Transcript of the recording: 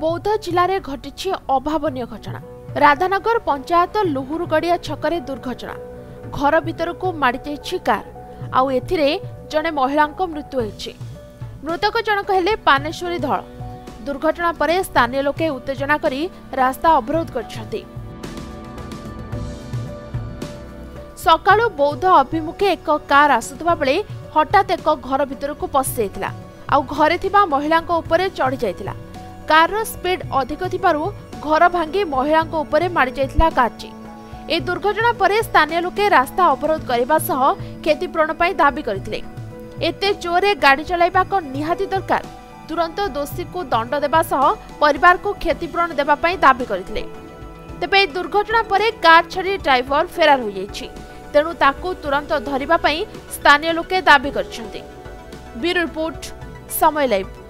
ବୌଦ୍ଧ ଜିଲ୍ଲାରେ ଘଟିଛି ଅଭାବନୀୟ ଘଟଣା। ରାଧାନଗର ପଞ୍ଚାୟତ ଲୁହୁରୁଗଡ଼ିଆ ଛକରେ ଦୁର୍ଘଟଣା। ଘର ଭିତରକୁ ମାଡ଼ିଯାଇଛି କାର୍। ଆଉ ଏଥିରେ ଜଣେ ମହିଳାଙ୍କ ମୃତ୍ୟୁ ହୋଇଛି। ମୃତକ ଜଣକ ହେଲେ ପାନେଶ୍ୱରୀ ଧଳ। ଦୁର୍ଘଟଣା ପରେ ସ୍ଥାନୀୟ ଲୋକେ ଉତ୍ତେଜନା କରି ରାସ୍ତା ଅବରୋଧ କରିଛନ୍ତି। ସକାଳୁ ବୌଦ୍ଧ ଅଭିମୁଖେ ଏକ କାର୍ ଆସୁଥିବା ବେଳେ ହଠାତ୍ ଏକ ଘର ଭିତରକୁ ପଶିଯାଇଥିଲା ଆଉ ଘରେ ଥିବା ମହିଳାଙ୍କ ଉପରେ ଚଢ଼ି ଯାଇଥିଲା କାର୍ର ସ୍ପିଡ୍ ଅଧିକ ଥିବାରୁ ଘର ଭାଙ୍ଗି ମହିଳାଙ୍କ ଉପରେ ମାଡ଼ିଯାଇଥିଲା କାର୍ଟି ଏହି ଦୁର୍ଘଟଣା ପରେ ସ୍ଥାନୀୟ ଲୋକେ ରାସ୍ତା ଅବରୋଧ କରିବା ସହ କ୍ଷତିପୂରଣ ପାଇଁ ଦାବି କରିଥିଲେ। ଏତେ ଜୋରରେ ଗାଡ଼ି ଚଳାଇବା କ'ଣ ନିହାତି ଦରକାର। ତୁରନ୍ତ ଦୋଷୀକୁ ଦଣ୍ଡ ଦେବା ସହ ପରିବାରକୁ କ୍ଷତିପୂରଣ ଦେବା ପାଇଁ ଦାବି କରିଥିଲେ। ତେବେ ଏହି ଦୁର୍ଘଟଣା ପରେ କାର୍ ଛାଡ଼ି ଡ୍ରାଇଭର ଫେରାର ହୋଇଯାଇଛି। ତେଣୁ ତାକୁ ତୁରନ୍ତ ଧରିବା ପାଇଁ ସ୍ଥାନୀୟ ଲୋକେ ଦାବି କରିଛନ୍ତି। ବ୍ୟୁରୋ ରିପୋର୍ଟ ସମୟ ଲାଇଭ୍।